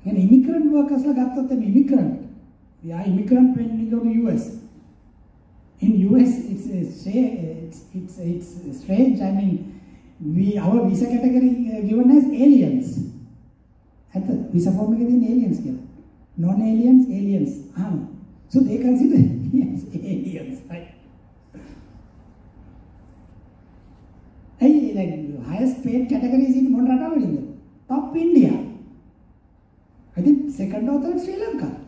And immigrant workers ला गाता तब immigrant, yeah immigrant when you go to US. In US it's it's it's it's strange. I mean, we our visa category uh, given as aliens. ඇත visa form we get in aliens Non aliens ah, aliens. So they consider *laughs* yes aliens. Right? highest paid categories in Monrata Vadingal. Top India. I think second or third Sri Lanka.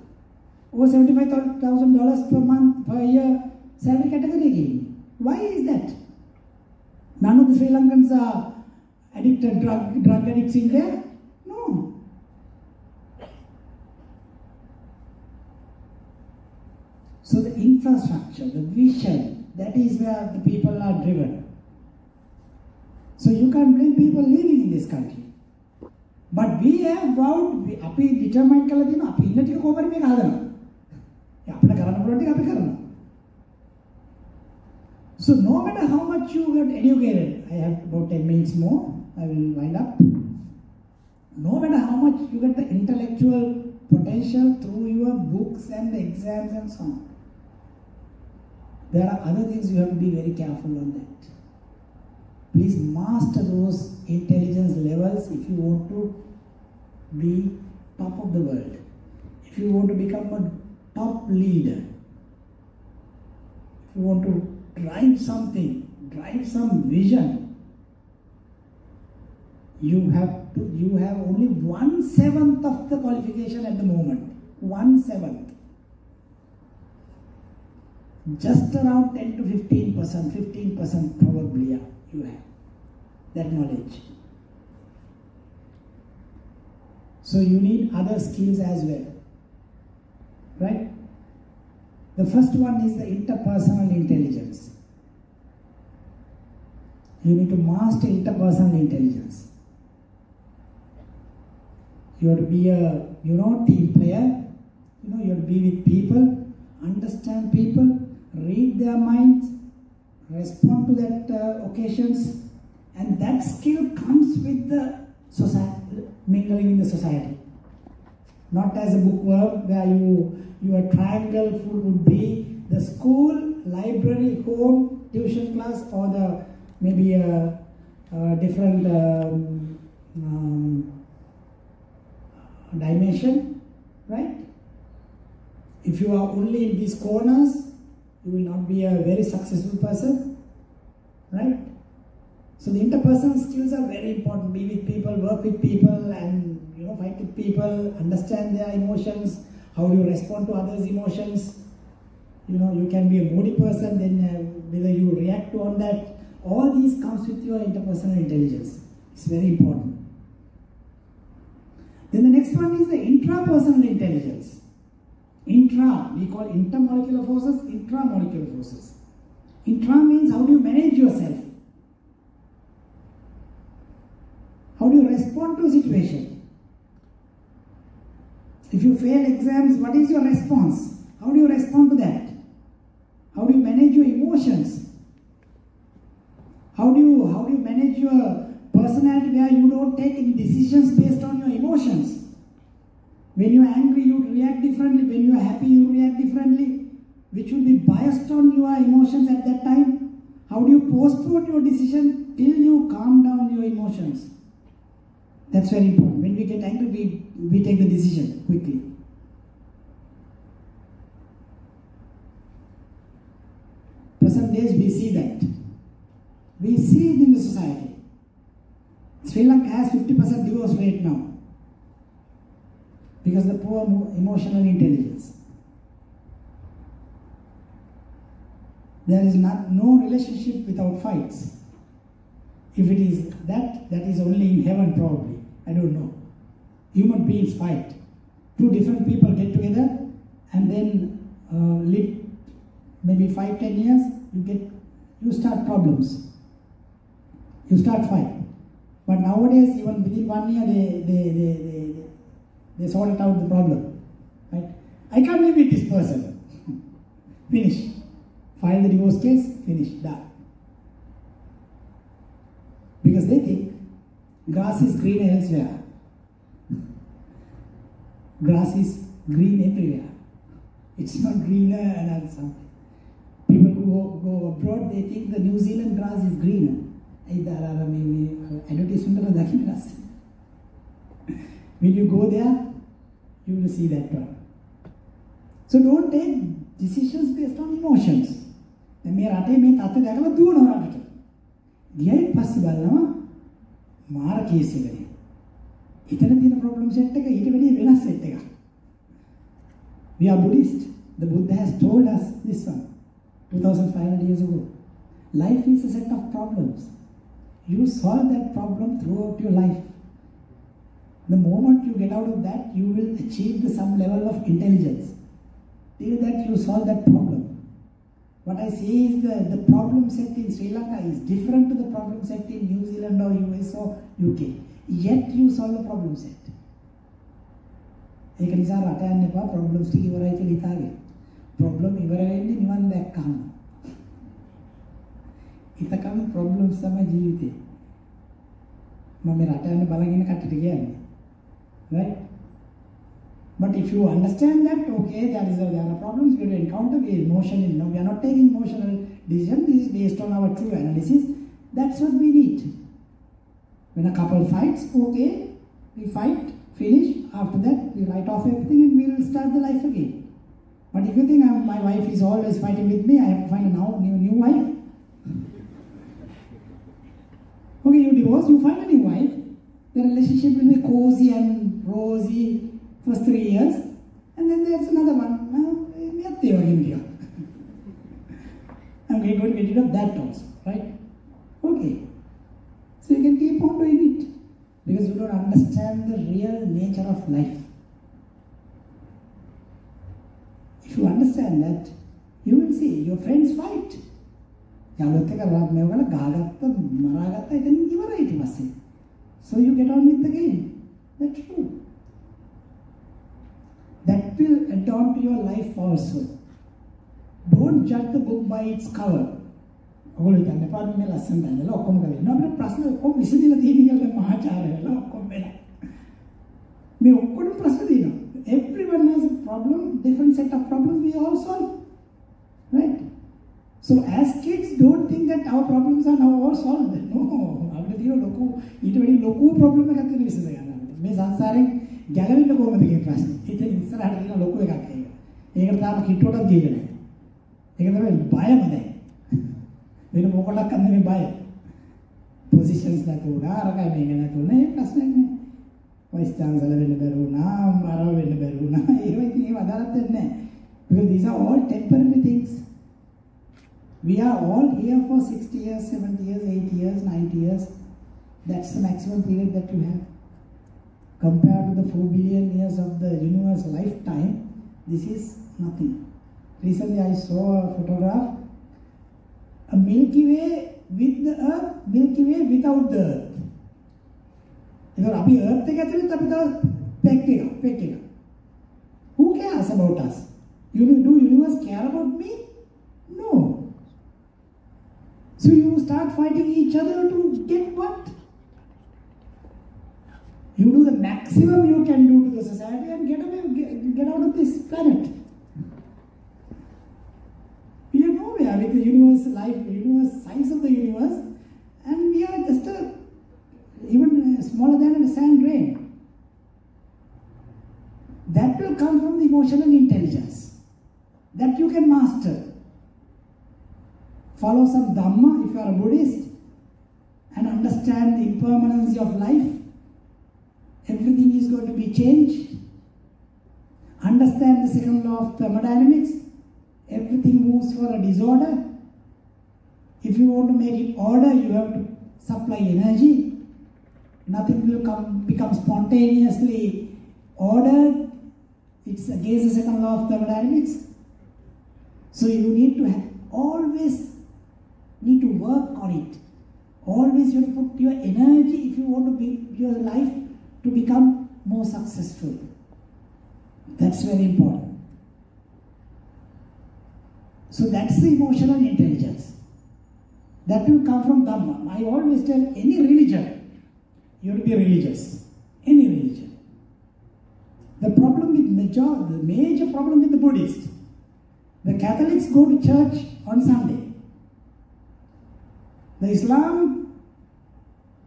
Over $75,000 per month per year salary category again. Why is that? None of the Sri Lankans are addicted, drug, drug addicts in there? No. So the infrastructure, the vision, that is where the people are driven. So you can't blame people living in this country. But we have vowed, we, අපි determine කරලා තියෙනවා අපි ඉන්න ටික කොහොමද මේක හදනවා. අපිට කරන්න පුළුවන් ටික අපි කරනවා. So no matter how much you get educated, I have about 10 minutes more, I will wind up. No matter how much you get the intellectual potential through your books and the exams and so on, there are other things you have to be very careful on that. Please master those intelligence levels if you want to be top of the world. If you want to become a top leader, if you want to drive something, drive some vision, you have to, you have only one seventh of the qualification at the moment. One seventh. Just around 10 to 15 percent, 15 percent probably yeah, you have that knowledge. So you need other skills as well. Right? The first one is the interpersonal intelligence. You need to master interpersonal intelligence. You have to be a, you know, team player. You know, you have to be with people, understand people, read their minds, respond to that uh, occasions, and that skill comes with the society, mingling in the society. Not as a bookworm where you your triangle food would be the school, library, home, tuition class, or the maybe a, a different um, um, dimension, right? If you are only in these corners, you will not be a very successful person, right? So the interpersonal skills are very important. Be with people, work with people, and you know, fight with people, understand their emotions, how do you respond to others' emotions. You know, you can be a moody person, then uh, whether you react on that. All these comes with your interpersonal intelligence. It's very important. Then the next one is the intrapersonal intelligence. Intra, we call intermolecular forces, intramolecular forces. Intra means how do you manage yourself? How do you respond to a situation? If you fail exams, what is your response? How do you respond to that? How do you manage your emotions? How do you how do you manage your personality where you don't take any decisions based on your emotions? When you are angry, you react differently. When you are happy, you react differently, which will be biased on your emotions at that time. How do you postpone your decision till you calm down your emotions? That's very important. When we get angry, we, we take the decision quickly. Present days, we see that. We see it in the society. Sri Lanka has 50% divorce rate now because the poor emotional intelligence. There is not, no relationship without fights. If it is that, that is only in heaven probably. I don't know. Human beings fight. Two different people get together and then uh, live maybe five, ten years, you get you start problems. You start fight. But nowadays, even within one year, they, they, they, they, they sorted out the problem. Right? I can't live with this person. *laughs* Finish. File the divorce case, finish, done. Because they think grass is green elsewhere. *laughs* Grass is green everywhere. It's not greener and something. People who go, abroad, they think the New Zealand grass is greener. Uh, advertisement When you go there, you will see that one. So don't take decisions based on emotions. දැන් මේ රටේ මේ තත්ත්වය දැකලා දුවනවා රටට. ගියයි පස්සේ බලනවා මාර කේස් එකනේ. එතන තියෙන ප්‍රොබ්ලම් සෙට් එක ඊට වැඩිය වෙනස් සෙට් එකක්. We are Buddhist. The Buddha has told us this one 2500 years ago. Life is a set of problems. You solve that problem throughout your life. The moment you get out of that, you will achieve the some level of intelligence. Till that you solve that problem. What I say is the, the problem set in Sri Lanka is different to the problem set in New Zealand or US or UK. Yet you solve the problem set. ඒක නිසා රට යන්න එපා problems ටික ඉවරයි කියලා හිතාගෙන. Problem ඉවර වෙන්නේ නිවන් දැක්කම. හිතකම ප්‍රොබ්ලම්ස් තමයි ජීවිතේ. මම මේ රට යන්න බලගෙන කට්ටියට කියන්නේ. Right? But if you understand that, okay, there is a, there are problems we will encounter, we emotional, no, we are not taking emotional decision, this is based on our true analysis. That's what we need. When a couple fights, okay, we fight, finish, after that we write off everything and we will start the life again. But if you think I'm, my wife is always fighting with me, I have to find a new, new wife. Okay, you divorce, you find a new wife. The relationship will be cozy and rosy for three years, and then there's another one. Now, *laughs* I'm going to get rid of that also, right? Okay. So you can keep on doing it because you don't understand the real nature of life. If you understand that, you will see your friends fight. යාළුවත් එක්ක මේ ඔයාලා ගහගත්ත මරාගත්ත එතන ඉවරයි ඊට පස්සේ. So you get on with the game. That's true. That will add on to your life also. Don't judge the book by its cover. ඔගොල්ලෝ හිතන්න එපා මේ ලස්සනට ඇඳලා ඔක්කොම කරගෙන අපිට ප්‍රශ්න ඔක්කොම විසඳලා තියෙන කියලා මහාචාර්ය වෙලා ඔක්කොම වෙලා. මේ ඔක්කොම ප්‍රශ්න තියෙනවා. Everyone has a problem, different set of problems we all solve. Right? So as kids don't think that our problems are now all solved. No. *laughs* අපිට තියෙන ලොකු ඊට වැඩි ලොකු ප්‍රොබ්ලම් එකක් තියෙන විසඳ ගන්න අපිට. මේ සංසාරයෙන් ගැලවෙන්න කොහොමද කියන ප්‍රශ්නේ. ඉතින් ඉස්සරහට තියෙන ලොකු එකක් ඒක. ඒකට තාම කිට්ටුවටත් ගියේ නැහැ. ඒක තමයි බයම දැන්. වෙන මොකක්වත් නෙමෙයි බය. පොසිෂන්ස් නැතුණා අරකයි මේක නැතුණා ඒ ප්‍රශ්නයක් නෑ. වයිස් චාන්සලර් වෙන්න බැරුණා, මර වෙන්න බැරුණා. *laughs* ඒව ඉතින් ඒව අදාළත් නැහැ. Because these are all temporary things. We are all here for 60 years, 70 years, 80 years, 90 years. That's the maximum period that you have. Compared to the 4 billion years of the universe lifetime, this is nothing. Recently I saw a photograph a Milky Way with the Earth, Milky Way without the Earth. එතකොට අපි Earth එක ඇතුළේ අපි තව පෙක් එක පෙක් එක. Who cares about us? You do universe care about me? No. So you start fighting each other to get what? You do the maximum you can do to the society and get away, get, get out of this planet. We are nowhere with the universe life, the universe size of the universe, and we are just a, even smaller than a sand grain. That will come from the emotional intelligence that you can master. Follow some Dhamma if you are a Buddhist and understand the impermanency of life. Is going to be changed. Understand the second law of thermodynamics. Everything moves for a disorder. If you want to make it order, you have to supply energy. Nothing will come become spontaneously ordered. It's against the second law of thermodynamics. So you need to have, always need to work on it. Always you have to put your energy if you want to be your life to become more successful. That's very important. So that's the emotional intelligence. That will come from Dhamma. I always tell any religion, you have to be religious. Any religion. The problem with major, the major problem with the Buddhists, the Catholics go to church on Sunday. The Islam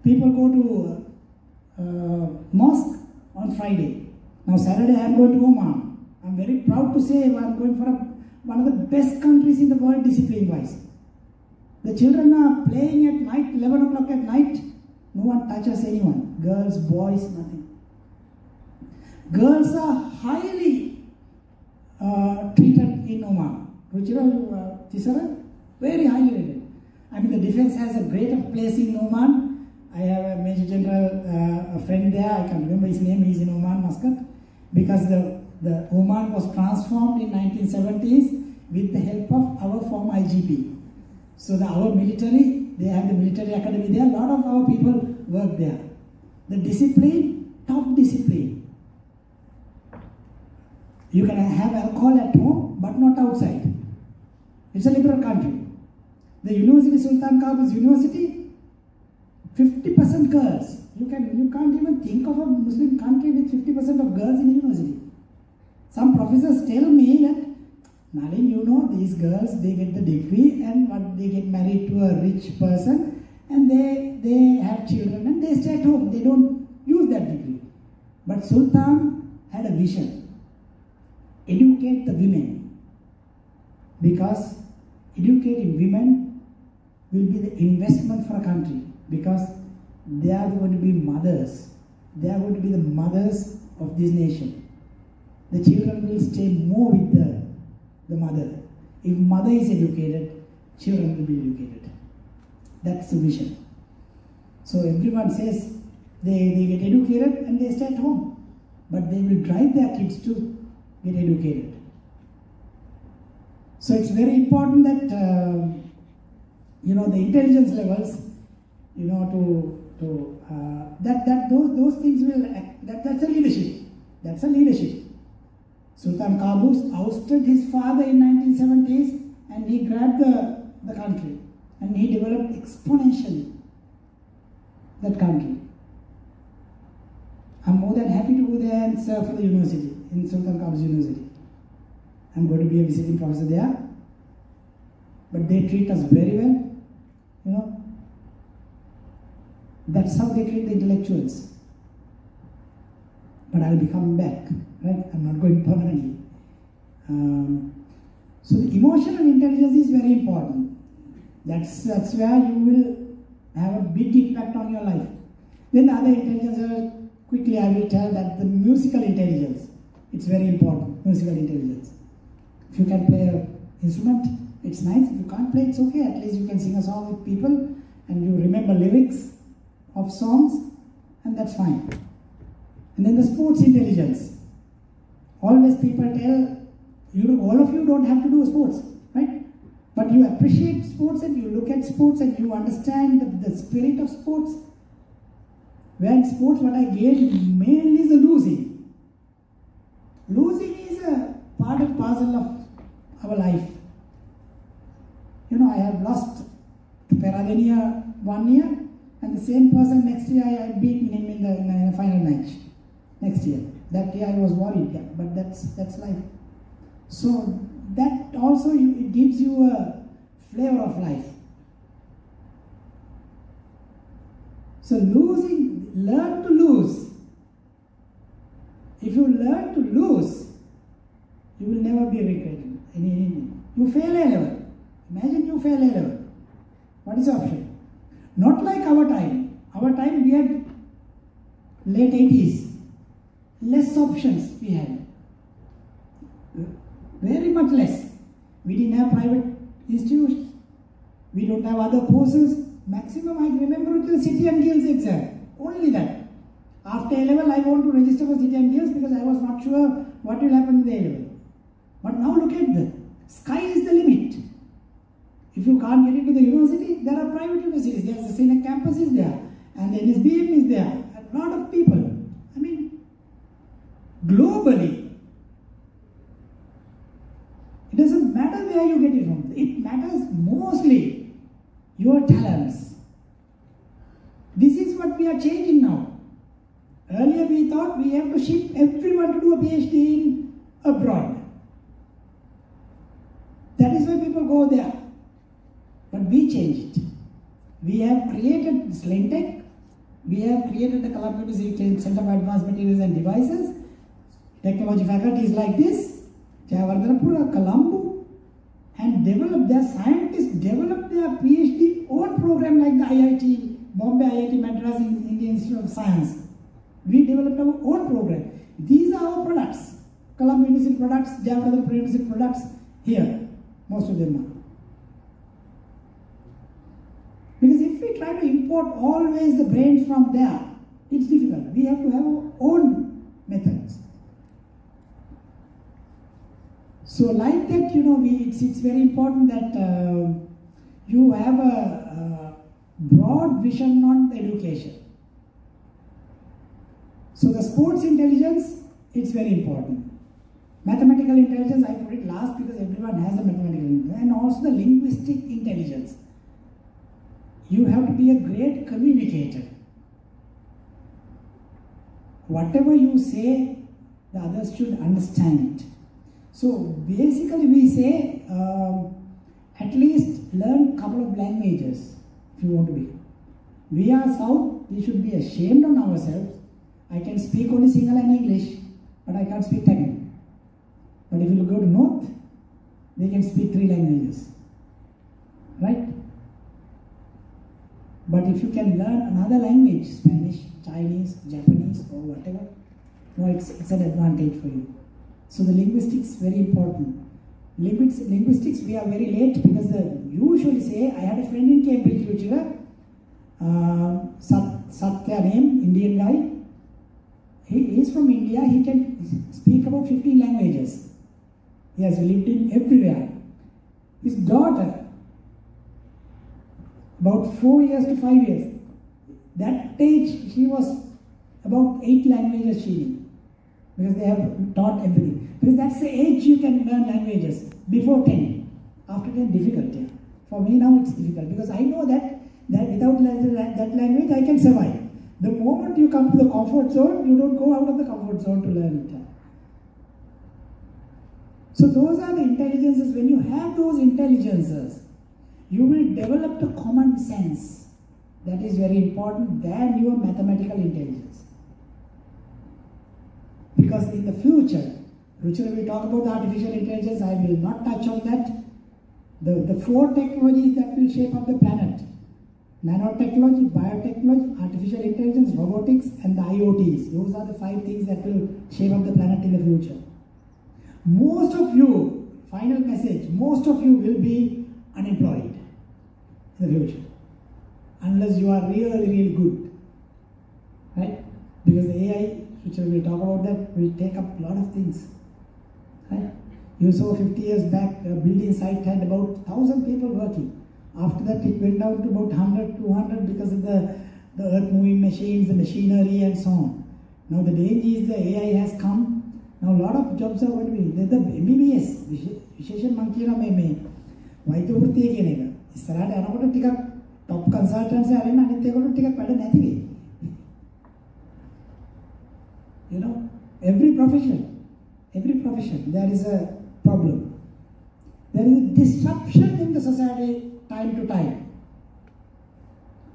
people go to uh, mosque on Friday. Now Saturday I am going to Oman. I am very proud to say I am going for a, one of the best countries in the world discipline-wise. The children are playing at night, 11 o'clock at night. No one touches anyone. Girls, boys, nothing. Girls are highly uh, treated in Oman. Ruchira, uh, very highly rated. I mean, the defense has a greater place in Oman. I have a Major General, uh, a friend there, I can't remember his name, he's in Oman, Muscat. Because the, the Oman was transformed in 1970s with the help of our former IGP. So the, our military, they have the military academy there, a lot of our people work there. The discipline, top discipline. You can have alcohol at home, but not outside. It's a liberal country. The University Sultan Qaboos University, 50% girls. You can you can't even think of a Muslim country with 50% of girls in university. Some professors tell me that Nalin, you know, these girls they get the degree and what they get married to a rich person and they they have children and they stay at home. They don't use that degree. But Sultan had a vision. Educate the women. because educating women will be the investment for a country because they are going to be mothers. They are going to be the mothers of this nation. The children will stay more with the, the mother. If mother is educated, children will be educated. That's the vision. So everyone says they, they get educated and they stay at home. But they will drive their kids to get educated. So it's very important that uh, you know the intelligence levels, you know, to to uh, that that those those things will that that's a leadership. That's a leadership. Sultan Qaboos ousted his father in 1970s and he grabbed the, the country and he developed exponentially that country. I'm more than happy to go there and serve for the university, in Sultan Qaboos University. I'm going to be a visiting professor there. But they treat us very well, you know. That's how they treat the intellectuals. But I'll be coming back, right? I'm not going permanently. Um, so the emotional intelligence is very important. That's that's where you will have a big impact on your life. Then the other intelligence, quickly I will tell that the musical intelligence, it's very important, musical intelligence. If you can play an instrument, it's nice. If you can't play, it's okay. At least you can sing a song with people and you remember lyrics of songs, and that's fine. And then the sports intelligence. Always people tell you, all of you don't have to do sports, right? But you appreciate sports and you look at sports and you understand the, the spirit of sports. When sports, what I gain mainly is losing. Losing is a part and parcel of our life. You know, I have lost to one year, and the same person next year I have beaten him in the, in the final match. Next year. That year I was worried, yeah, but that's that's life. So that also you, it gives you a flavor of life. So losing, learn to lose. If you learn to lose, you will never be regretting. You fail a level. Imagine you fail a level. What is the option? Not like our time. Our time we had late 80s. Less options we had. Very much less. We didn't have private institutions. We don't have other courses. Maximum I remember the City and Guilds exam. Only that. After A level, I want to register for City and Guilds because I was not sure what will happen with A level. But now look at the sky is the limit. If you can't get into the university, there are private universities. There's a CINEC campus is there, and the NSBM is there. A lot of people. I mean, globally, it doesn't matter where you get it from. It matters mostly your talents. This is what we are changing now. Earlier we thought we have to ship everyone to do a PhD in abroad. That is why people go there. We changed it. We have created SLINTEC. We have created the Colombo University Center for Advanced Materials and Devices. Technology faculties like this, Jayewardenepura, Colombo, and develop their scientists develop their PhD own program like the IIT, Bombay IIT Madras Indian Institute of Science. We developed our own program. These are our products. Colombo University products, Jayewardenepura University products here. Most of them are. Because if we try to import always the brains from there, it's difficult. We have to have our own methods. So like that, you know, we, it's, it's very important that uh, you have a, a broad vision on education. So the sports intelligence, it's very important. Mathematical intelligence, I put it last because everyone has a mathematical intelligence. And also the linguistic intelligence. You have to be a great communicator. Whatever you say, the others should understand it. So basically we say um, at least learn a couple of languages if you want to be. We are South, we should be ashamed on ourselves. I can speak only Sinhala and English, but I can't speak Tamil. But if you go to North, they can speak three languages. Right? But if you can learn another language, Spanish, Chinese, Japanese, or whatever, no, it's, it's an advantage for you. So the linguistics is very important. Linguistics, linguistics we are very late because the usually say I had a friend in Cambridge, which uh, Sat, Satya name, Indian guy. He is from India. He can speak about 15 languages. He has lived in everywhere. His daughter, about four years to five years, that age she was about eight languages she knew because they have taught everything. Because that's the age you can learn languages before 10. After 10, difficult. Yeah. For me now it's difficult because I know that, that without that language I can survive. The moment you come to the comfort zone, you don't go out of the comfort zone to learn it. So those are the intelligences. When you have those intelligences, you will develop the common sense. That is very important than your mathematical intelligence. Because in the future, Ruchira will talk about the artificial intelligence, I will not touch on that. The, the four technologies that will shape up the planet nanotechnology, biotechnology, artificial intelligence, robotics, and the IoTs. Those are the five things that will shape up the planet in the future. Most of you, final message, most of you will be unemployed in the future. Unless you are really, really good. Right? Because the AI, which we will talk about that, will take up a lot of things. Right? You saw 50 years back, a building site had about 1,000 people working. After that, it went down to about 100, 200 because of the, the earth moving machines, the machinery, and so on. Now, the danger is the AI has come. Now, a lot of jobs are going to be. The, the MBBS, Visheshan Monkey Rame, Vaidya Vurti Kenega. ඉස්සරහට යනකොට ටිකක් top කන්සල්ටන්ට්ස් අරගෙන අනිත් ඒගොල්ලෝ ටිකක් වැඩ නැති වෙයි. You know, every profession every profession, there is a problem. There is a disruption in the society time to time.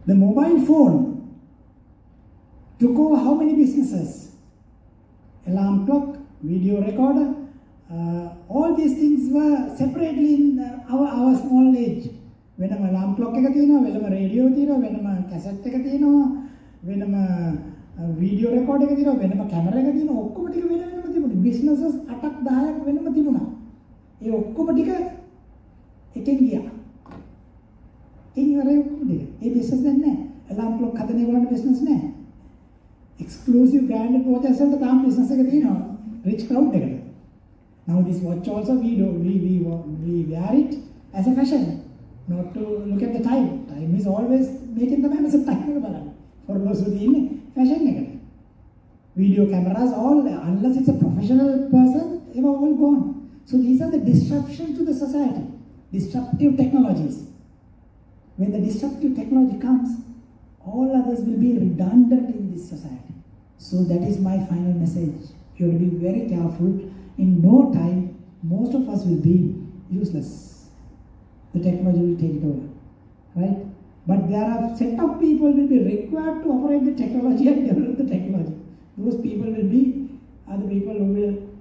The mobile phone took over how many businesses? Alarm clock, video recorder, uh, all these things were separately in our, our small age. වෙනම alarm clock එක තියෙනවා, වෙනම radio තියෙනවා, වෙනම cassette එක තියෙනවා, වෙනම video record එක තියෙනවා, වෙනම කැමරා එක තියෙනවා, ඔක්කොම ටික වෙන වෙනම තිබුණේ. බිස්නසස් 8ක් 10ක් වෙනම තිබුණා. ඒ ඔක්කොම ටික එකෙන් ගියා. ඒ ඉවරයි ඔක්කොම ටික. ඒ බිස්නස් දැන් නැහැ. alarm clock හදන ඒගොල්ලන්ට බිස්නස් නැහැ. exclusive branded watches වලට තාම බිස්නස් එක තියෙනවා. rich crowd එකට. Now this watch also we do we we we wear it as a fashion. Not to look at the time. Time is always making the man as a time එක බලන්න. For those who ඉන්නේ fashion එකට. video cameras, all, unless it's a professional person, they are all gone. So these are the disruption to the society, disruptive technologies. When the disruptive technology comes, all others will be redundant in this society. So that is my final message. You have to be very careful. In no time, most of us will be useless. The technology will take it over. Right? But there are set of people will be required to operate the technology and develop the technology. Those people will be are the people who will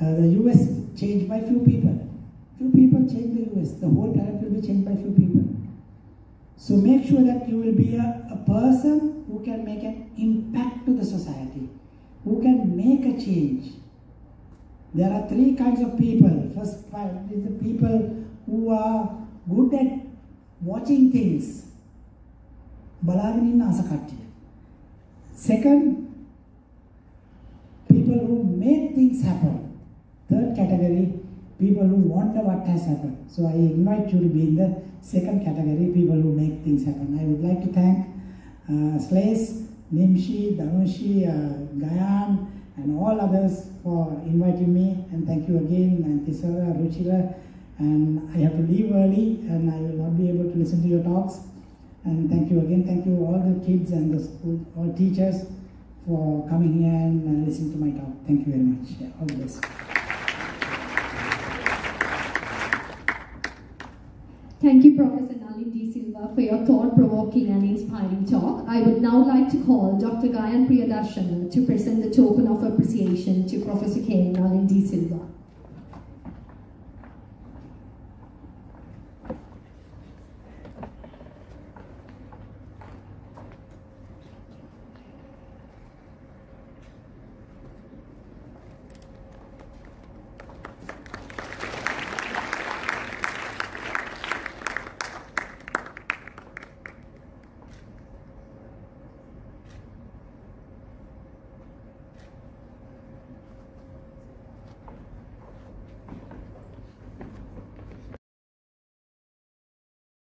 uh, the US changed by few people. Few people change the US. The whole planet will be changed by few people. So make sure that you will be a, a person who can make an impact to the society, who can make a change. There are three kinds of people. First is the people who are good at watching things. Second, people who make things happen. Third category, people who wonder what has happened. So I invite you to be in the second category, people who make things happen. I would like to thank uh, SLAYS, Nimshi, Danushi, uh, Gayan, and all others for inviting me. And thank you again, Nantisara, uh, Ruchira. And I have to leave early and I will not be able to listen to your talks. And thank you again. Thank you all the kids and the school, all teachers for coming here and uh, listening to my talk. Thank you very much. Yeah, all the best. Thank you, Professor De Silva, for your thought-provoking and inspiring talk. I would now like to call Dr. Gayan Priyadarshana to present the token of appreciation to Professor K. Nalin De Silva.